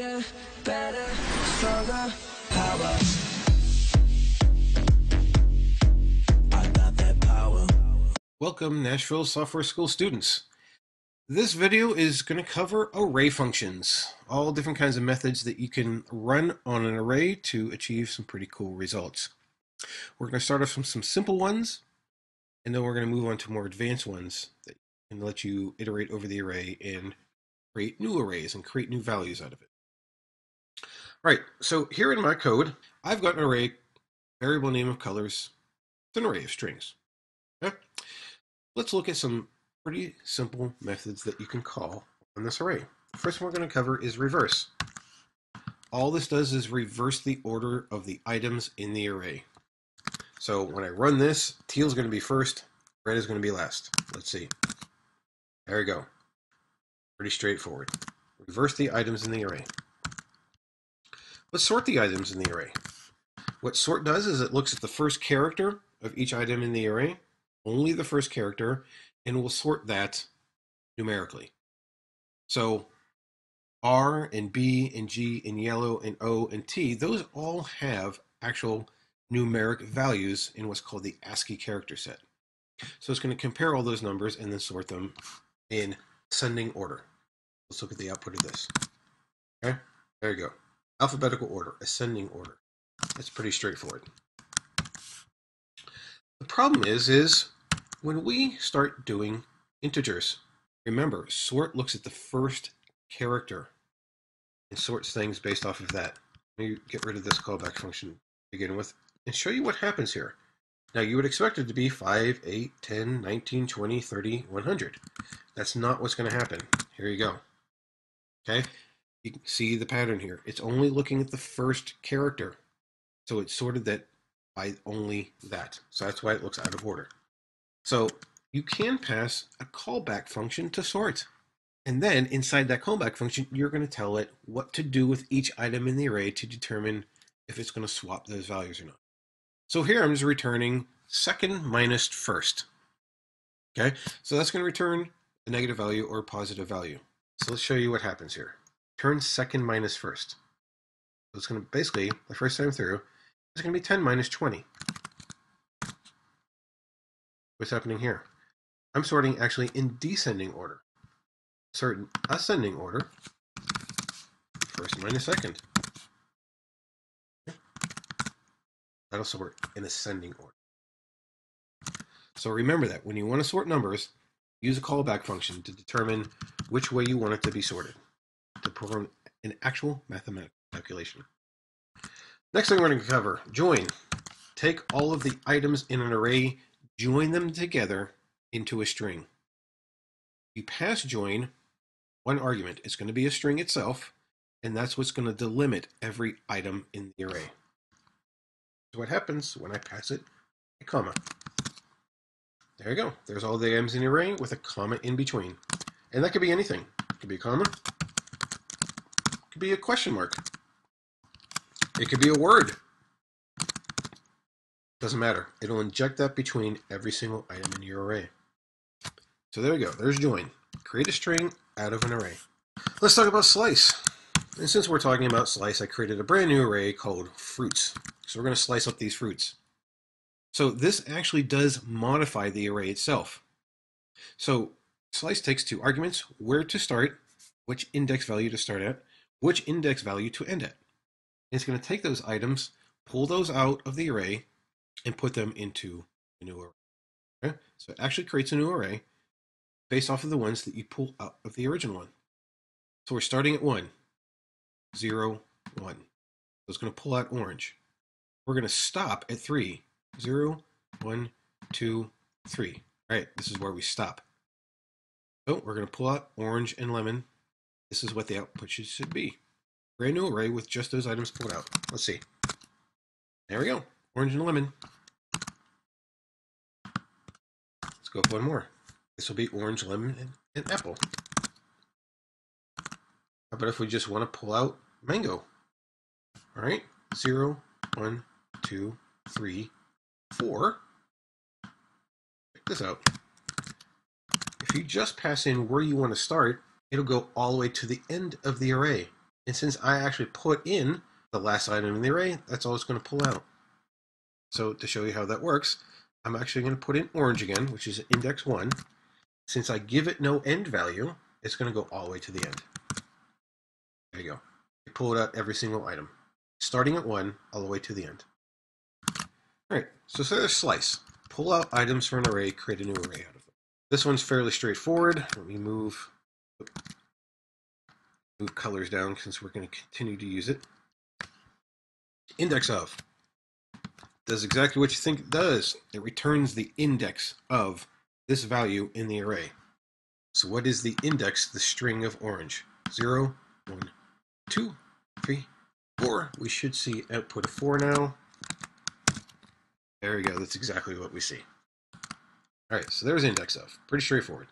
Bigger, better, stronger, power. Welcome, Nashville Software School students. This video is going to cover array functions, all different kinds of methods that you can run on an array to achieve some pretty cool results. We're going to start off with some simple ones, and then we're going to move on to more advanced ones that can let you iterate over the array and create new arrays and create new values out of it. Right, so here in my code, I've got an array, variable name of colors, it's an array of strings. Let's look at some pretty simple methods that you can call on this array. First one we're going to cover is reverse. All this does is reverse the order of the items in the array. So when I run this, teal is going to be first, red is going to be last. Let's see. There we go. Pretty straightforward. Reverse the items in the array. Let's sort the items in the array. What sort does is it looks at the first character of each item in the array, only the first character, and will sort that numerically. So R and B and G and yellow and O and T, those all have actual numeric values in what's called the ASCII character set. So it's going to compare all those numbers and then sort them in ascending order. Let's look at the output of this. Okay, there you go. Alphabetical order, ascending order. That's pretty straightforward. The problem is, is when we start doing integers, remember, sort looks at the first character and sorts things based off of that. Let me get rid of this callback function to begin with and show you what happens here. Now, you would expect it to be 5, 8, 10, 19, 20, 30, 100. That's not what's going to happen. Here you go. Okay? You can see the pattern here. It's only looking at the first character. So it's sorted that by only that. So that's why it looks out of order. So you can pass a callback function to sort. And then inside that callback function, you're going to tell it what to do with each item in the array to determine if it's going to swap those values or not. So here I'm just returning second minus first. Okay, so that's going to return a negative value or a positive value. So let's show you what happens here. Turn second minus first. So it's going to basically, the first time through, it's going to be 10 minus 20. What's happening here? I'm sorting actually in descending order. Certain ascending order, first minus second. That'll sort in ascending order. So remember that when you want to sort numbers, use a callback function to determine which way you want it to be sorted perform an actual mathematical calculation. Next thing we're going to cover, join. Take all of the items in an array, join them together into a string. You pass join one argument. It's going to be a string itself, and that's what's going to delimit every item in the array. So what happens when I pass it a comma. There you go. There's all the items in the array with a comma in between. And that could be anything. It could be a comma. Could be a question mark. It could be a word. Doesn't matter. It'll inject that between every single item in your array. So there we go. There's join. Create a string out of an array. Let's talk about slice. And since we're talking about slice, I created a brand new array called fruits. So we're going to slice up these fruits. So this actually does modify the array itself. So slice takes two arguments, where to start, which index value to start at, which index value to end at. And it's going to take those items, pull those out of the array, and put them into a new array. Okay? So it actually creates a new array based off of the ones that you pull out of the original one. So we're starting at 1, 0, 1. So it's going to pull out orange we're going to stop at 3. 0, 1, 2, 3. All right, this is where we stop. So we're going to pull out orange and lemon. This is what the output should be. Brand new array with just those items pulled out. Let's see. There we go. Orange and lemon. Let's go with one more. This will be orange, lemon, and, and apple. How about if we just want to pull out mango? All right. Zero, one, two, three, four. Check this out. If you just pass in where you want to start, it'll go all the way to the end of the array. And since I actually put in the last item in the array, that's all it's going to pull out. So to show you how that works, I'm actually going to put in orange again, which is index 1. Since I give it no end value, it's going to go all the way to the end. There you go. It out every single item, starting at 1 all the way to the end. All right, so say there's slice. Pull out items from an array, create a new array out of them. This one's fairly straightforward. Let me move move colors down since we're going to continue to use it. Index of does exactly what you think it does. It returns the index of this value in the array. So what is the index, the string of orange? 0, 1, 2, 3, 4. We should see output of 4 now. There we go. That's exactly what we see. All right, so there's index of. Pretty straightforward.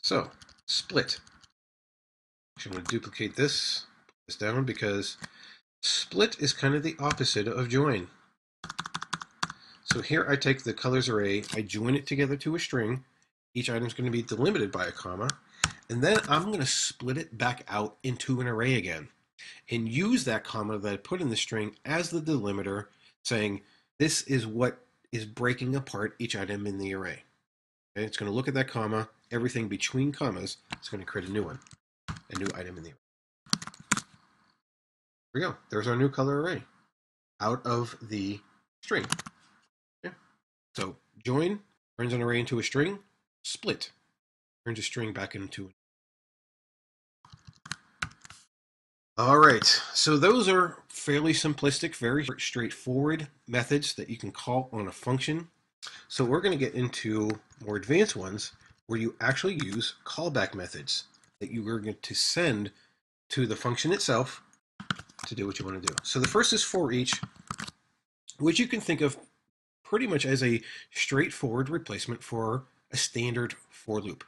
So, split. I'm going to duplicate this, this down, because split is kind of the opposite of join. So here I take the colors array, I join it together to a string. Each item is going to be delimited by a comma. And then I'm going to split it back out into an array again and use that comma that I put in the string as the delimiter, saying this is what is breaking apart each item in the array. Okay, it's going to look at that comma, everything between commas, it's going to create a new one, a new item in the array. There we go. There's our new color array out of the string. Okay. So join turns an array into a string, split turns a string back into All right, so those are fairly simplistic, very straightforward methods that you can call on a function. So we're going to get into more advanced ones where you actually use callback methods that you are going to send to the function itself to do what you want to do. So the first is for each, which you can think of pretty much as a straightforward replacement for a standard for loop.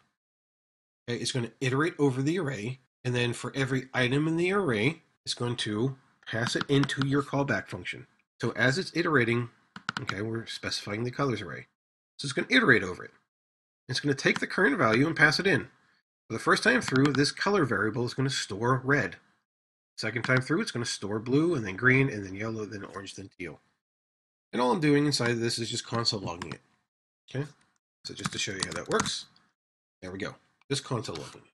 Okay, it's going to iterate over the array and then for every item in the array, it's going to pass it into your callback function. So as it's iterating, okay, we're specifying the colors array. So it's going to iterate over it. It's going to take the current value and pass it in. The first time through, this color variable is going to store red. Second time through, it's going to store blue, and then green, and then yellow, then orange, then teal. And all I'm doing inside of this is just console logging it. Okay, so just to show you how that works, there we go. Just console logging it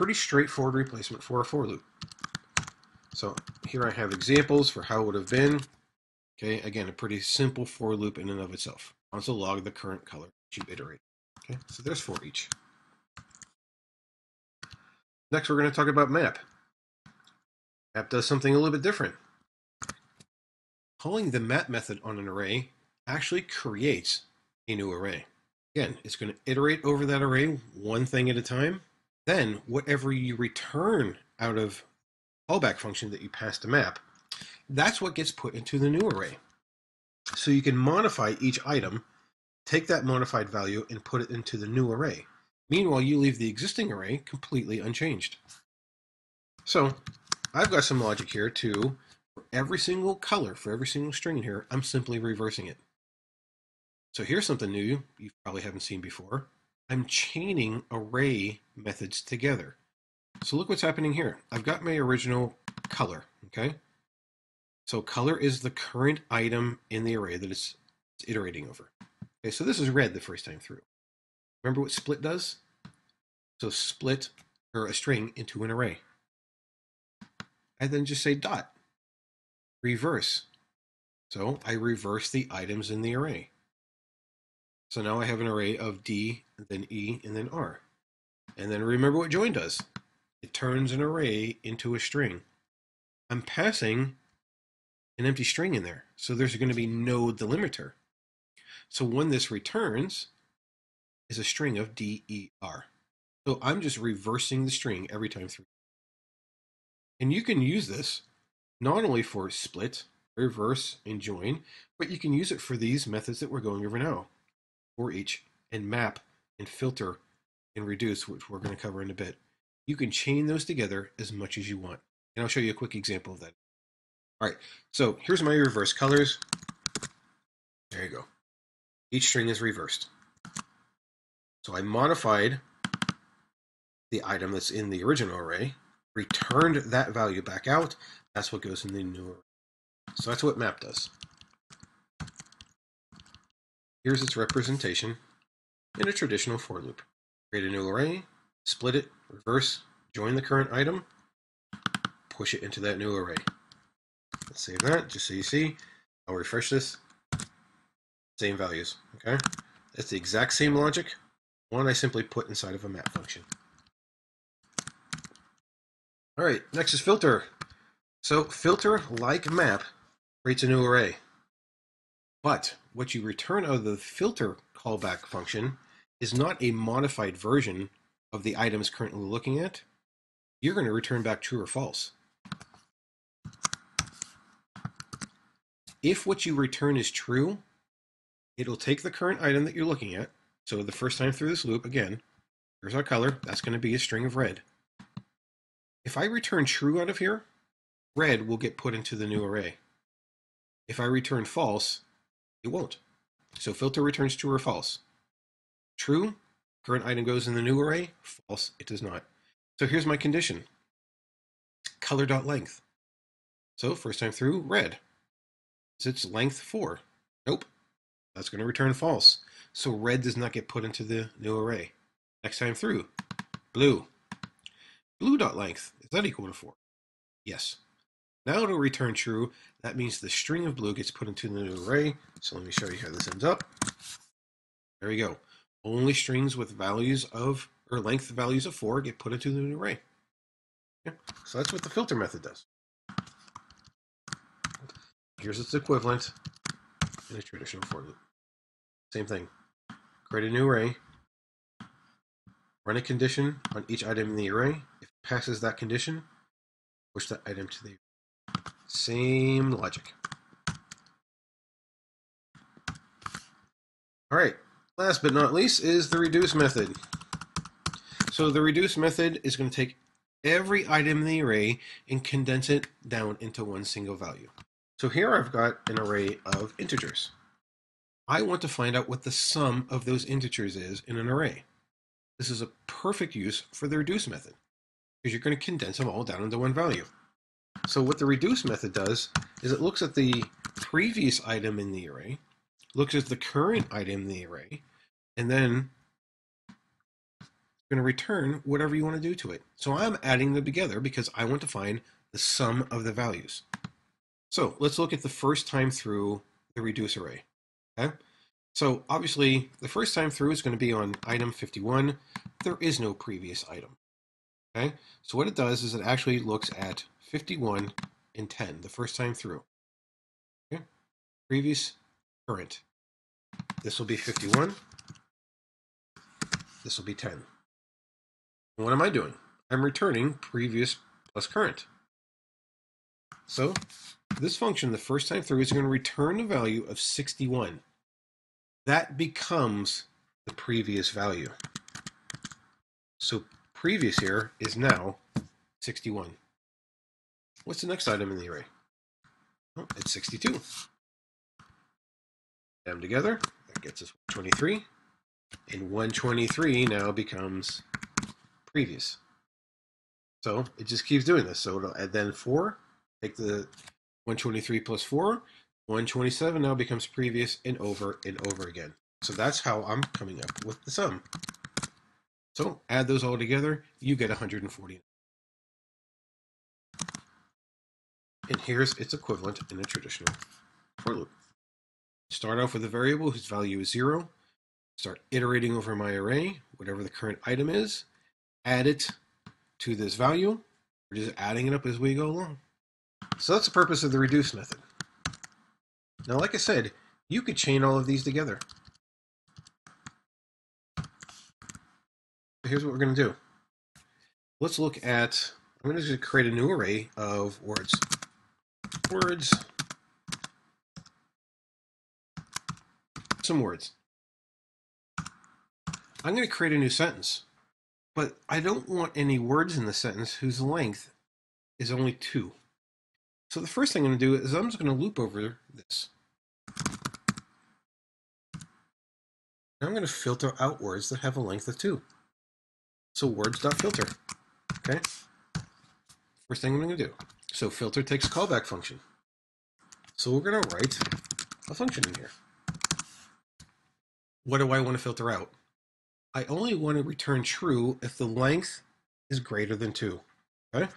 pretty straightforward replacement for a for loop. So here I have examples for how it would have been. Okay, again, a pretty simple for loop in and of itself. Also log the current color you iterate. Okay, so there's for each. Next, we're going to talk about map. Map does something a little bit different. Calling the map method on an array actually creates a new array. Again, it's going to iterate over that array one thing at a time then whatever you return out of callback function that you pass to map, that's what gets put into the new array. So you can modify each item, take that modified value and put it into the new array. Meanwhile, you leave the existing array completely unchanged. So I've got some logic here to, for every single color, for every single string in here, I'm simply reversing it. So here's something new you probably haven't seen before. I'm chaining array methods together. So look what's happening here. I've got my original color, okay? So color is the current item in the array that it's, iterating over. Okay, so this is red the first time through. Remember what split does? So split or a string into an array. I then just say dot. Reverse. So I reverse the items in the array. So now I have an array of D, then E, and then R. And then remember what join does. It turns an array into a string. I'm passing an empty string in there. So there's going to be no delimiter. So when this returns is a string of D, E, R. So I'm just reversing the string every time through. And you can use this not only for split, reverse, and join, but you can use it for these methods that we're going over now for each and map and filter and reduce, which we're going to cover in a bit. You can chain those together as much as you want. And I'll show you a quick example of that. All right, so here's my reverse colors. There you go. Each string is reversed. So I modified the item that's in the original array. returned that value back out, that's what goes in the new array. So that's what map does. Here's its representation in a traditional for loop. Create a new array, split it, reverse, join the current item, push it into that new array. Let's save that just so you see. I'll refresh this. Same values, okay? That's the exact same logic. One I simply put inside of a map function. All right, next is filter. So filter, like map, creates a new array. But what you return out of the filter callback function is not a modified version of the items currently looking at. You're going to return back true or false. If what you return is true, it'll take the current item that you're looking at. So the first time through this loop, again, here's our color. That's going to be a string of red. If I return true out of here, red will get put into the new array. If I return false, it won't. So filter returns true or false. True, current item goes in the new array. False, it does not. So here's my condition. Color.length. So first time through, red. Is its length 4? Nope. That's going to return false. So red does not get put into the new array. Next time through, blue. Blue dot length, is that equal to 4? Yes. Now it'll return true. That means the string of blue gets put into the new array. So let me show you how this ends up. There we go. Only strings with values of, or length values of 4 get put into the new array. Okay. So that's what the filter method does. Here's its equivalent in a traditional for loop. Same thing. Create a new array. Run a condition on each item in the array. If it passes that condition, push that item to the array. same logic. All right, last but not least is the reduce method. So the reduce method is going to take every item in the array and condense it down into one single value. So here I've got an array of integers. I want to find out what the sum of those integers is in an array. This is a perfect use for the reduce method because you're going to condense them all down into one value. So what the reduce method does is it looks at the previous item in the array, looks at the current item in the array, and then it's going to return whatever you want to do to it. So I'm adding them together because I want to find the sum of the values. So let's look at the first time through the reduce array. Okay. So obviously the first time through is going to be on item 51. There is no previous item. Okay. So what it does is it actually looks at 51 and 10 the first time through. Okay. Previous, current. This will be 51. This will be 10. And what am I doing? I'm returning previous plus current. So this function, the first time through, is going to return a value of 61. That becomes the previous value. So previous here is now 61. What's the next item in the array? Oh, it's 62. Add them together, that gets us 23. And 123 now becomes previous. So it just keeps doing this. So it'll add then 4, take the 123 plus 4, 127 now becomes previous and over and over again. So that's how I'm coming up with the sum. So add those all together, you get 140. And here's its equivalent in a traditional for loop. Start off with a variable whose value is 0. Start iterating over my array, whatever the current item is. Add it to this value. We're just adding it up as we go along. So that's the purpose of the reduce method. Now, like I said, you could chain all of these together. Here's what we're going to do. Let's look at, I'm going to create a new array of words. Words. Some words. I'm going to create a new sentence, but I don't want any words in the sentence whose length is only two. So the first thing I'm going to do is I'm just going to loop over this. And I'm going to filter out words that have a length of 2. So words.filter. Okay? First thing I'm going to do. So filter takes a callback function. So we're going to write a function in here. What do I want to filter out? I only want to return true if the length is greater than 2. Okay?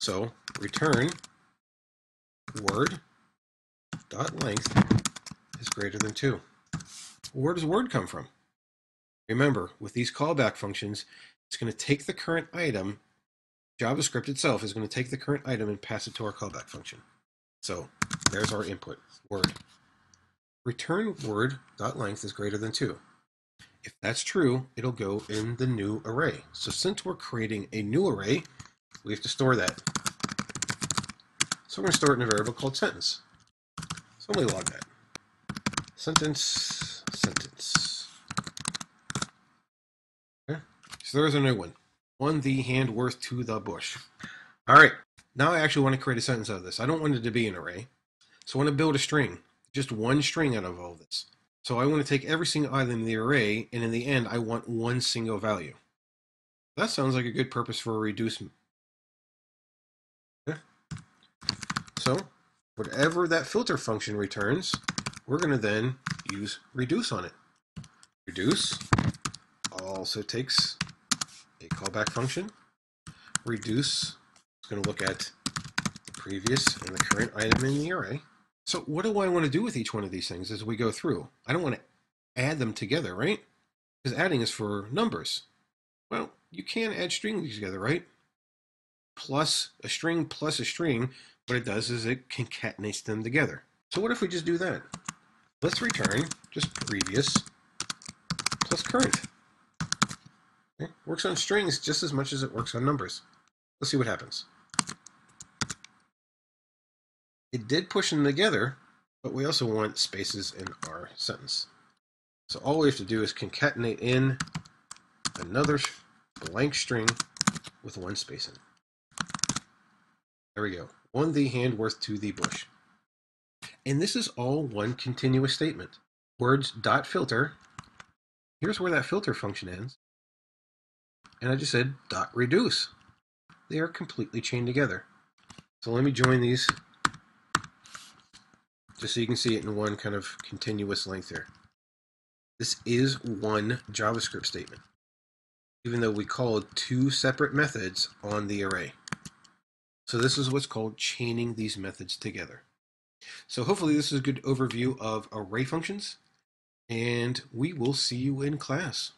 So return word dot length is greater than 2. Where does word come from? Remember, with these callback functions, it's going to take the current item, JavaScript itself is going to take the current item and pass it to our callback function. So there's our input, word. Return word dot length is greater than 2. If that's true, it'll go in the new array. So since we're creating a new array, we have to store that. So we're going to store it in a variable called sentence. So let me log that. Sentence, sentence. Okay. So there's a new one. One the hand worth to the bush. All right. Now I actually want to create a sentence out of this. I don't want it to be an array. So I want to build a string, just one string out of all this. So I want to take every single item in the array, and in the end, I want one single value. That sounds like a good purpose for a reduce. So whatever that filter function returns, we're going to then use reduce on it. Reduce also takes a callback function. Reduce is going to look at the previous and the current item in the array. So what do I want to do with each one of these things as we go through? I don't want to add them together, right? Because adding is for numbers. Well, you can add strings together, right? Plus a string plus a string, what it does is it concatenates them together. So what if we just do that? Let's return just previous plus current. Okay. Works on strings just as much as it works on numbers. Let's see what happens. It did push them together, but we also want spaces in our sentence. So all we have to do is concatenate in another blank string with one space in it. There we go. One the hand worth to the bush. And this is all one continuous statement. Words dot filter. Here's where that filter function ends. And I just said dot reduce. They are completely chained together. So let me join these just so you can see it in one kind of continuous length here. This is one JavaScript statement, even though we called two separate methods on the array. So this is what's called chaining these methods together. So hopefully this is a good overview of array functions, and we will see you in class.